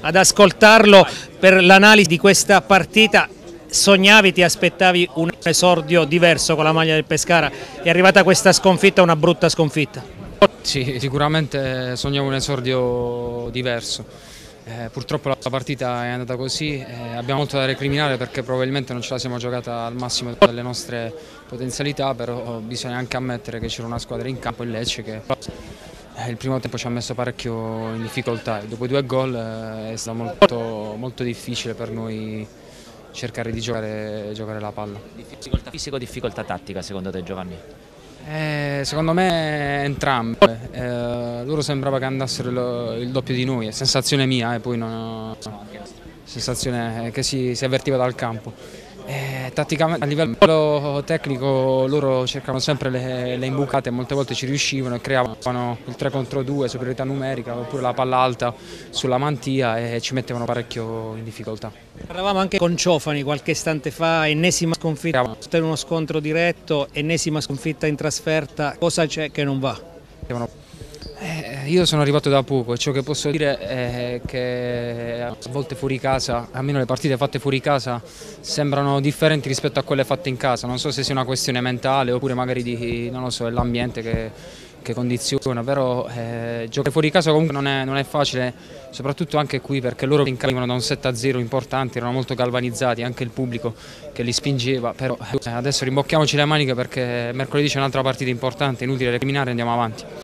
ad ascoltarlo per l'analisi di questa partita. Sognavi, ti aspettavi un esordio diverso con la maglia del Pescara, è arrivata questa sconfitta, una brutta sconfitta? Sì, sicuramente sognavo un esordio diverso. Eh, purtroppo la partita è andata così, eh, abbiamo molto da recriminare perché probabilmente non ce la siamo giocata al massimo delle nostre potenzialità, però bisogna anche ammettere che c'era una squadra in campo, il Lecce, che il primo tempo ci ha messo parecchio in difficoltà. Dopo i due gol eh, è stato molto, molto difficile per noi cercare di giocare, giocare la palla. Difficoltà fisica o difficoltà tattica secondo te Giovanni? Eh, secondo me entrambe, eh, loro sembrava che andassero lo, il doppio di noi, è sensazione mia, eh, poi non, sensazione che si, si avvertiva dal campo. Eh, tatticamente a livello tecnico loro cercavano sempre le, le, imbucate, molte volte ci riuscivano e creavano il 3 contro 2, superiorità numerica oppure la palla alta sulla mantia e ci mettevano parecchio in difficoltà. Parlavamo anche con Ciofani qualche istante fa, ennesima sconfitta in uno scontro diretto, ennesima sconfitta in trasferta, cosa c'è che non va? Eh, io sono arrivato da poco e ciò che posso dire è che a volte fuori casa, almeno le partite fatte fuori casa, sembrano differenti rispetto a quelle fatte in casa. Non so se sia una questione mentale oppure magari di, non lo so, è l'ambiente che, che, condiziona, però eh, giocare fuori casa comunque non è, non è, facile, soprattutto anche qui perché loro in arrivano da un 7-0 importante, erano molto galvanizzati, anche il pubblico che li spingeva, però eh, adesso rimbocchiamoci le maniche perché mercoledì c'è un'altra partita importante, inutile recriminare, andiamo avanti.